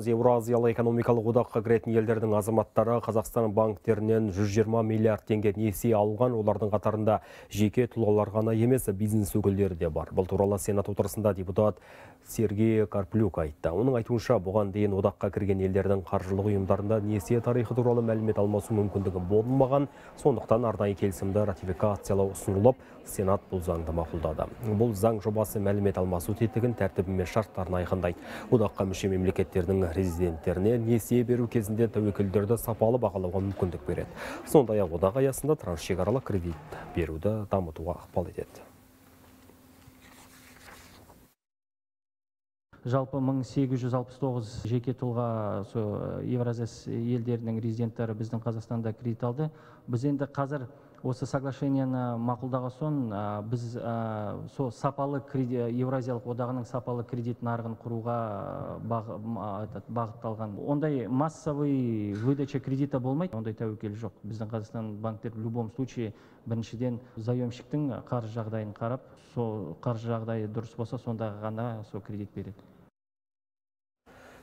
Еуразиялық экономикалық одаққа кіретін елдердің азаматтары Қазақстан банктерінен 120 миллиард теңге несие алған. Олардың қатарында жеке тұлғалар ғана емес, бизнес өкілдері де бар. Бұл туралы Сенат отырысында депутат Сергей Карплюк айтты. Оның айтуынша бұған дейін одаққа кірген елдердің қаржылық ұйымдарында несие тарихы туралы мәлімет алмасу мүмкіндігі болмаған. Сондықтан арнайы келісімді ратификациялау ұсынылып, Сенат бұл заңды мақұлдады. Бұл заң жобасы мәлімет алмасу тетігін тәртібі мен шарттарын айқындайды. Одаққа мүше мемлекеттердің резиденттеріне несие беру кезінде тәуекелдерді сапалы бағалауға мүмкіндік береді. Сондай-ақ одақ аясында трансшекаралық кредит беруді дамытуға ықпал етеді. жалпы 1869 жеке тұлға со евразияс елдерінің резиденттері біздің қазақстанда кредит алды біз енді қазір осы соглашениені мақұлдаған соң біз со сапалы евразиялық одағының сапалы кредит нарығын құруға бағытталған. Ондай массовый выдача кредита болмайды. Ондай тәуекел жоқ. Біздің қазақстан банктер в любом случае біріншіден заемщиктің қаржы жағдайын қарап сол қаржы жағдайы дұрыс болса сонда ғана сол кредит береді.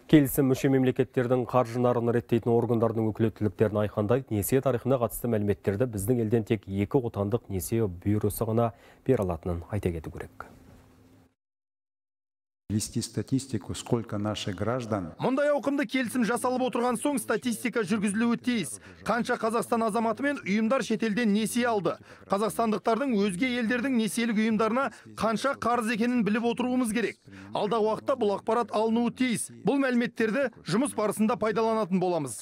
Келісім мүше мемлекеттердің қаржы нарығын реттейтін органдардың өкілеттіліктерін айқындайды. Несие тарихына қатысты мәліметтерді біздің елден тек екі отандық несие бюросы ғана бере алатынын айта кету керек. Вести статистику, сколько наших граждан Мұндай ауқымды келісім жасалып отырған соң статистика жүргізілуі тиіс. Қанша Қазақстан азаматы мен ұйымдар шетелден несие алды. Қазақстандықтардың өзге елдердің несиелік ұйымдарына қанша қарыз екенін біліп отыруымыз керек. Алдағы уақытта бұл ақпарат алынуы тиіс. Бұл мәліметтерді жұмыс барысында пайдаланатын боламыз.